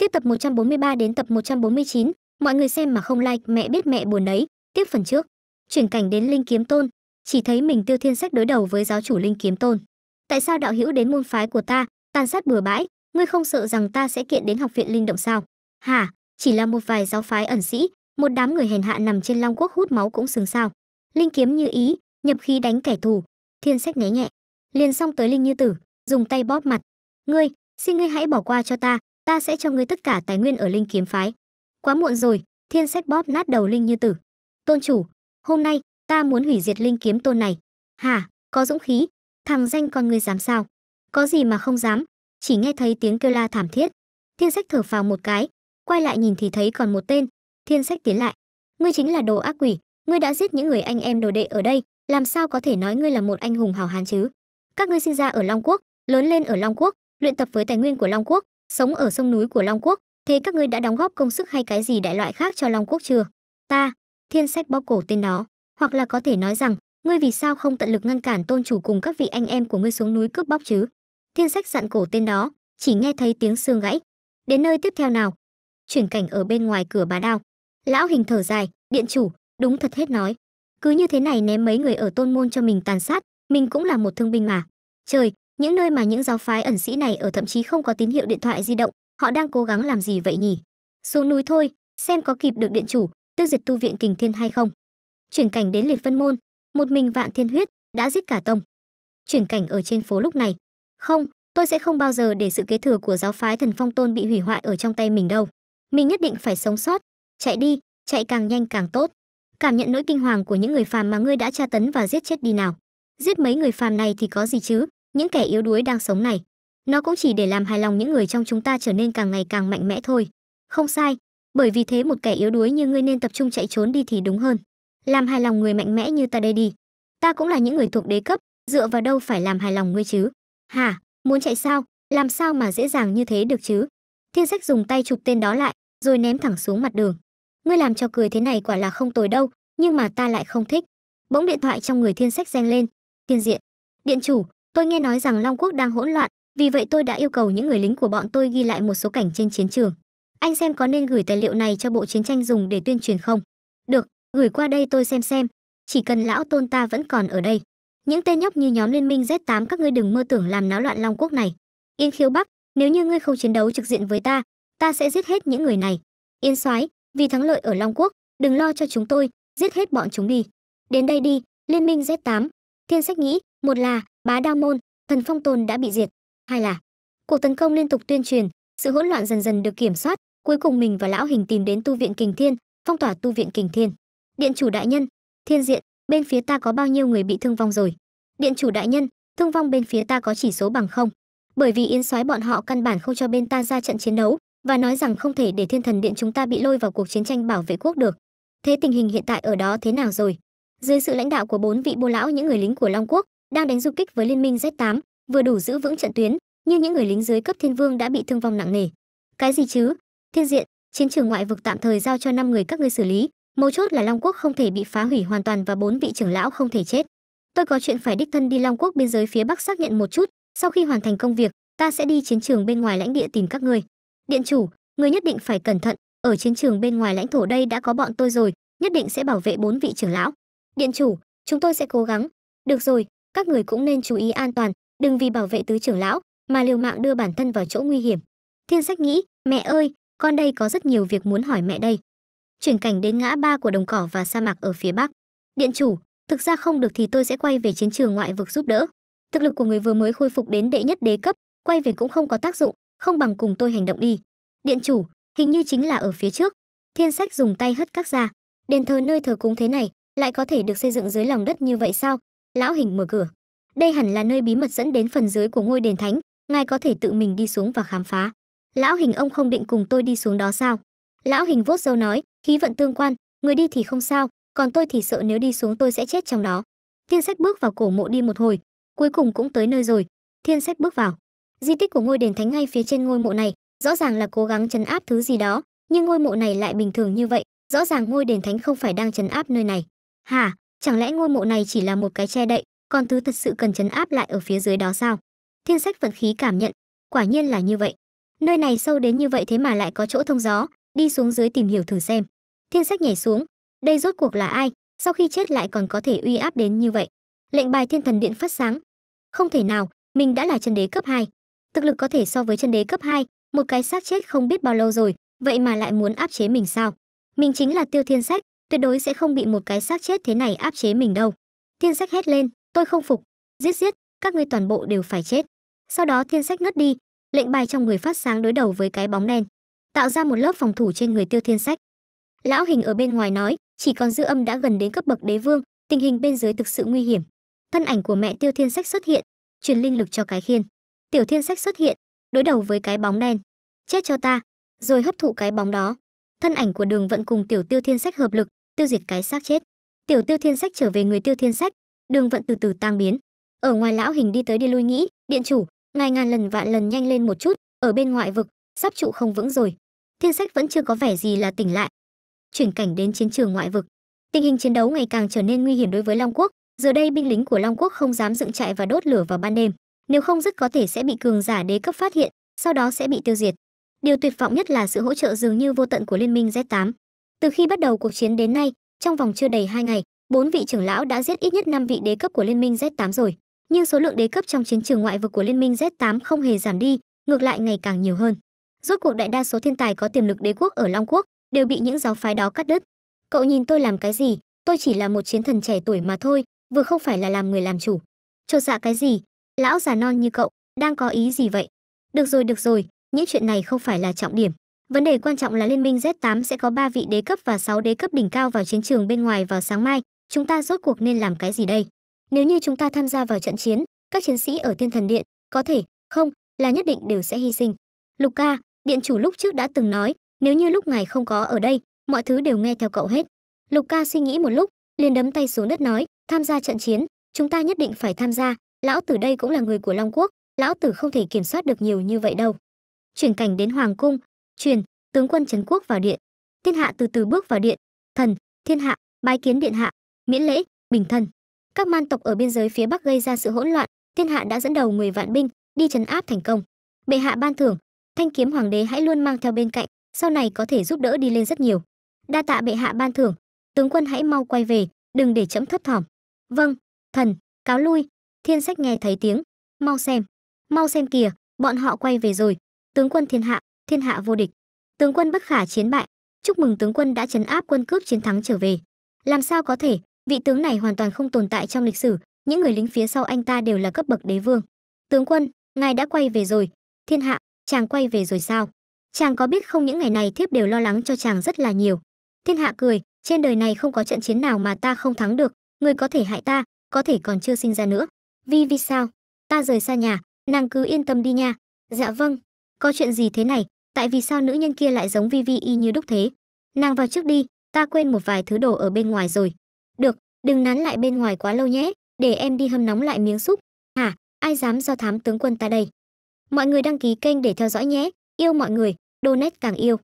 Tiếp tập 143 đến tập 149, mọi người xem mà không like, mẹ biết mẹ buồn đấy. Tiếp phần trước, chuyển cảnh đến Linh Kiếm Tôn, chỉ thấy mình Tiêu Thiên Sách đối đầu với giáo chủ Linh Kiếm Tôn. Tại sao đạo hữu đến môn phái của ta, tàn sát bừa bãi, ngươi không sợ rằng ta sẽ kiện đến học viện linh động sao? Hả? Chỉ là một vài giáo phái ẩn sĩ, một đám người hèn hạ nằm trên Long Quốc hút máu cũng xứng sao? Linh kiếm như ý, nhập khí đánh kẻ thù. Thiên Sách né nhẹ, liền xong tới Linh Như Tử, dùng tay bóp mặt. "Ngươi, xin ngươi hãy bỏ qua cho ta, ta sẽ cho ngươi tất cả tài nguyên ở Linh kiếm phái." Quá muộn rồi, Thiên Sách bóp nát đầu Linh Như Tử. "Tôn chủ, hôm nay ta muốn hủy diệt Linh kiếm tôn này." "Hả? Có dũng khí? Thằng danh con ngươi dám sao?" "Có gì mà không dám?" Chỉ nghe thấy tiếng kêu la thảm thiết. Thiên Sách thở phào một cái, quay lại nhìn thì thấy còn một tên. Thiên Sách tiến lại. "Ngươi chính là đồ ác quỷ, ngươi đã giết những người anh em đồ đệ ở đây, làm sao có thể nói ngươi là một anh hùng hào hán chứ? Các ngươi sinh ra ở Long Quốc, lớn lên ở Long Quốc, luyện tập với tài nguyên của Long Quốc, sống ở sông núi của Long Quốc, thế các ngươi đã đóng góp công sức hay cái gì đại loại khác cho Long Quốc chưa? Ta, Thiên Sách bóp cổ tên đó, hoặc là có thể nói rằng, ngươi vì sao không tận lực ngăn cản tôn chủ cùng các vị anh em của ngươi xuống núi cướp bóc chứ? Thiên Sách dặn cổ tên đó, chỉ nghe thấy tiếng xương gãy. Đến nơi tiếp theo nào? Chuyển cảnh ở bên ngoài cửa bá đao. Lão hình thở dài, điện chủ, đúng thật hết nói. Cứ như thế này ném mấy người ở tôn môn cho mình tàn sát, mình cũng là một thương binh mà. Trời, những nơi mà những giáo phái ẩn sĩ này ở thậm chí không có tín hiệu điện thoại di động, họ đang cố gắng làm gì vậy nhỉ? Xuống núi thôi, xem có kịp được điện chủ, tiêu diệt tu viện kình thiên hay không. Chuyển cảnh đến liệt vân môn, một mình vạn thiên huyết đã giết cả tông. Chuyển cảnh ở trên phố lúc này, không, tôi sẽ không bao giờ để sự kế thừa của giáo phái thần phong tôn bị hủy hoại ở trong tay mình đâu. Mình nhất định phải sống sót, chạy đi, chạy càng nhanh càng tốt. Cảm nhận nỗi kinh hoàng của những người phàm mà ngươi đã tra tấn và giết chết đi nào. Giết mấy người phàm này thì có gì chứ? Những kẻ yếu đuối đang sống này, nó cũng chỉ để làm hài lòng những người trong chúng ta trở nên càng ngày càng mạnh mẽ thôi. Không sai, bởi vì thế một kẻ yếu đuối như ngươi nên tập trung chạy trốn đi thì đúng hơn. Làm hài lòng người mạnh mẽ như ta đây đi. Ta cũng là những người thuộc đế cấp, dựa vào đâu phải làm hài lòng ngươi chứ? Hả? Muốn chạy sao? Làm sao mà dễ dàng như thế được chứ? Thiên Sách dùng tay chụp tên đó lại, rồi ném thẳng xuống mặt đường. Ngươi làm cho cười thế này quả là không tồi đâu, nhưng mà ta lại không thích. Bỗng điện thoại trong người Thiên Sách reng lên. Thiên diện, điện chủ, tôi nghe nói rằng Long Quốc đang hỗn loạn, vì vậy tôi đã yêu cầu những người lính của bọn tôi ghi lại một số cảnh trên chiến trường. Anh xem có nên gửi tài liệu này cho bộ chiến tranh dùng để tuyên truyền không? Được, gửi qua đây tôi xem xem. Chỉ cần lão tôn ta vẫn còn ở đây. Những tên nhóc như nhóm liên minh Z8 các ngươi đừng mơ tưởng làm náo loạn Long Quốc này. Yên khiếu bắc, nếu như ngươi không chiến đấu trực diện với ta, ta sẽ giết hết những người này. Yên soái, vì thắng lợi ở Long Quốc, đừng lo cho chúng tôi, giết hết bọn chúng đi. Đến đây đi, liên minh Z8. Thiên sách nghĩ, một là bá đao môn, thần phong tồn đã bị diệt, hai là cuộc tấn công liên tục tuyên truyền, sự hỗn loạn dần dần được kiểm soát, cuối cùng mình và lão hình tìm đến tu viện Kình Thiên, phong tỏa tu viện Kình Thiên. Điện chủ đại nhân, Thiên diện, bên phía ta có bao nhiêu người bị thương vong rồi? Điện chủ đại nhân, thương vong bên phía ta có chỉ số bằng không? Bởi vì Yên Soái bọn họ căn bản không cho bên ta ra trận chiến đấu và nói rằng không thể để Thiên Thần Điện chúng ta bị lôi vào cuộc chiến tranh bảo vệ quốc được. Thế tình hình hiện tại ở đó thế nào rồi? Dưới sự lãnh đạo của bốn vị bô lão những người lính của Long Quốc đang đánh du kích với liên minh Z8, vừa đủ giữ vững trận tuyến, nhưng những người lính dưới cấp Thiên Vương đã bị thương vong nặng nề. Cái gì chứ? Thiên diện, chiến trường ngoại vực tạm thời giao cho năm người các ngươi xử lý, mấu chốt là Long Quốc không thể bị phá hủy hoàn toàn và bốn vị trưởng lão không thể chết. Tôi có chuyện phải đích thân đi Long Quốc biên giới phía Bắc xác nhận một chút, sau khi hoàn thành công việc, ta sẽ đi chiến trường bên ngoài lãnh địa tìm các ngươi. Điện chủ, ngươi nhất định phải cẩn thận, ở chiến trường bên ngoài lãnh thổ đây đã có bọn tôi rồi, nhất định sẽ bảo vệ bốn vị trưởng lão. Điện chủ, chúng tôi sẽ cố gắng. Được rồi, các người cũng nên chú ý an toàn, đừng vì bảo vệ tứ trưởng lão mà liều mạng đưa bản thân vào chỗ nguy hiểm. Thiên Sách nghĩ, mẹ ơi, con đây có rất nhiều việc muốn hỏi mẹ đây. Chuyển cảnh đến ngã ba của đồng cỏ và sa mạc ở phía bắc. Điện chủ, thực ra không được thì tôi sẽ quay về chiến trường ngoại vực giúp đỡ. Thực lực của người vừa mới khôi phục đến đệ nhất đế cấp, quay về cũng không có tác dụng, không bằng cùng tôi hành động đi. Điện chủ, hình như chính là ở phía trước. Thiên Sách dùng tay hất các ra. Đền thờ nơi thờ cúng thế này, lại có thể được xây dựng dưới lòng đất như vậy sao? Lão hình mở cửa. Đây hẳn là nơi bí mật dẫn đến phần dưới của ngôi đền thánh, ngài có thể tự mình đi xuống và khám phá. Lão hình ông không định cùng tôi đi xuống đó sao? Lão hình vốt dâu nói, khí vận tương quan, người đi thì không sao, còn tôi thì sợ nếu đi xuống tôi sẽ chết trong đó. Thiên Sách bước vào cổ mộ đi một hồi, cuối cùng cũng tới nơi rồi. Thiên Sách bước vào. Di tích của ngôi đền thánh ngay phía trên ngôi mộ này, rõ ràng là cố gắng chấn áp thứ gì đó, nhưng ngôi mộ này lại bình thường như vậy, rõ ràng ngôi đền thánh không phải đang chấn áp nơi này. Hả? Chẳng lẽ ngôi mộ này chỉ là một cái che đậy, còn thứ thật sự cần chấn áp lại ở phía dưới đó sao? Thiên Sách vận khí cảm nhận, quả nhiên là như vậy. nơi này sâu đến như vậy thế mà lại có chỗ thông gió đi xuống dưới tìm hiểu thử xem thiên sách nhảy xuống đây rốt cuộc là ai sau khi chết lại còn có thể uy áp đến như vậy lệnh bài thiên thần điện phát sáng không thể nào mình đã là chân đế cấp 2. thực lực có thể so với chân đế cấp 2, một cái xác chết không biết bao lâu rồi vậy mà lại muốn áp chế mình sao mình chính là tiêu thiên sách tuyệt đối sẽ không bị một cái xác chết thế này áp chế mình đâu. Thiên sách hét lên, tôi không phục, giết giết, các ngươi toàn bộ đều phải chết. Sau đó thiên sách ngất đi, lệnh bài trong người phát sáng đối đầu với cái bóng đen, tạo ra một lớp phòng thủ trên người tiêu thiên sách. Lão hình ở bên ngoài nói, chỉ còn dư âm đã gần đến cấp bậc đế vương, tình hình bên dưới thực sự nguy hiểm. Thân ảnh của mẹ tiêu thiên sách xuất hiện, truyền linh lực cho cái khiên. Tiểu thiên sách xuất hiện, đối đầu với cái bóng đen. Chết cho ta! Rồi hấp thụ cái bóng đó. Thân ảnh của đường vận cùng tiểu tiêu thiên sách hợp lực tiêu diệt cái xác chết. Tiểu tiêu thiên sách trở về người tiêu thiên sách, đường vận từ từ tăng biến. Ở ngoài lão hình đi tới đi lui nghĩ, điện chủ, ngài ngàn lần vạn lần nhanh lên một chút, ở bên ngoại vực, sắp trụ không vững rồi. Thiên sách vẫn chưa có vẻ gì là tỉnh lại. Chuyển cảnh đến chiến trường ngoại vực. Tình hình chiến đấu ngày càng trở nên nguy hiểm đối với long quốc. Giờ đây binh lính của long quốc không dám dựng trại và đốt lửa vào ban đêm. Nếu không rất có thể sẽ bị cường giả đế cấp phát hiện, sau đó sẽ bị tiêu diệt. Điều tuyệt vọng nhất là sự hỗ trợ dường như vô tận của liên minh z8 từ khi bắt đầu cuộc chiến đến nay, trong vòng chưa đầy hai ngày, bốn vị trưởng lão đã giết ít nhất 5 vị đế cấp của liên minh z8 rồi. Nhưng số lượng đế cấp trong chiến trường ngoại vực của liên minh z8 không hề giảm đi, ngược lại ngày càng nhiều hơn. Rốt cuộc đại đa số thiên tài có tiềm lực đế quốc ở long quốc đều bị những giáo phái đó cắt đứt. Cậu nhìn tôi làm cái gì? Tôi chỉ là một chiến thần trẻ tuổi mà thôi, vừa không phải là làm người làm chủ. Chột dạ cái gì? Lão già non như cậu, đang có ý gì vậy? Được rồi được rồi, những chuyện này không phải là trọng điểm vấn đề quan trọng là liên minh z8 sẽ có 3 vị đế cấp và 6 đế cấp đỉnh cao vào chiến trường bên ngoài vào sáng mai. Chúng ta rốt cuộc nên làm cái gì đây? Nếu như chúng ta tham gia vào trận chiến, các chiến sĩ ở thiên thần điện, có thể, không, là nhất định đều sẽ hy sinh. Luca điện chủ lúc trước đã từng nói, nếu như lúc ngài không có ở đây, mọi thứ đều nghe theo cậu hết. Luca suy nghĩ một lúc, liền đấm tay xuống đất nói, tham gia trận chiến, chúng ta nhất định phải tham gia. Lão tử đây cũng là người của long quốc, lão tử không thể kiểm soát được nhiều như vậy đâu. Chuyển cảnh đến hoàng cung truyền, tướng quân trấn quốc vào điện. Thiên hạ từ từ bước vào điện. Thần, thiên hạ, bái kiến điện hạ. Miễn lễ, bình thân. Các man tộc ở biên giới phía bắc gây ra sự hỗn loạn, thiên hạ đã dẫn đầu 10 vạn binh đi trấn áp thành công. Bệ hạ ban thưởng, thanh kiếm hoàng đế hãy luôn mang theo bên cạnh, sau này có thể giúp đỡ đi lên rất nhiều. Đa tạ bệ hạ ban thưởng, tướng quân hãy mau quay về, đừng để chấm thấp thỏm. Vâng thần, cáo lui. Thiên sách nghe thấy tiếng, mau xem mau xem kìa, bọn họ quay về rồi. Tướng quân thiên hạ thiên hạ vô địch. Tướng quân bất khả chiến bại. Chúc mừng tướng quân đã chấn áp quân cướp chiến thắng trở về. Làm sao có thể? Vị tướng này hoàn toàn không tồn tại trong lịch sử. Những người lính phía sau anh ta đều là cấp bậc đế vương. Tướng quân, ngài đã quay về rồi. Thiên hạ, chàng quay về rồi sao? Chàng có biết không những ngày này thiếp đều lo lắng cho chàng rất là nhiều. Thiên hạ cười, trên đời này không có trận chiến nào mà ta không thắng được. Người có thể hại ta, có thể còn chưa sinh ra nữa. Vi vi sao? Ta rời xa nhà, nàng cứ yên tâm đi nha. Dạ vâng có chuyện gì thế này? Tại vì sao nữ nhân kia lại giống vi vi y như đúc thế? Nàng vào trước đi, ta quên một vài thứ đồ ở bên ngoài rồi. Được, đừng nán lại bên ngoài quá lâu nhé, để em đi hâm nóng lại miếng súp. Hả, ai dám do thám tướng quân ta đây? Mọi người đăng ký kênh để theo dõi nhé. Yêu mọi người, donate càng yêu.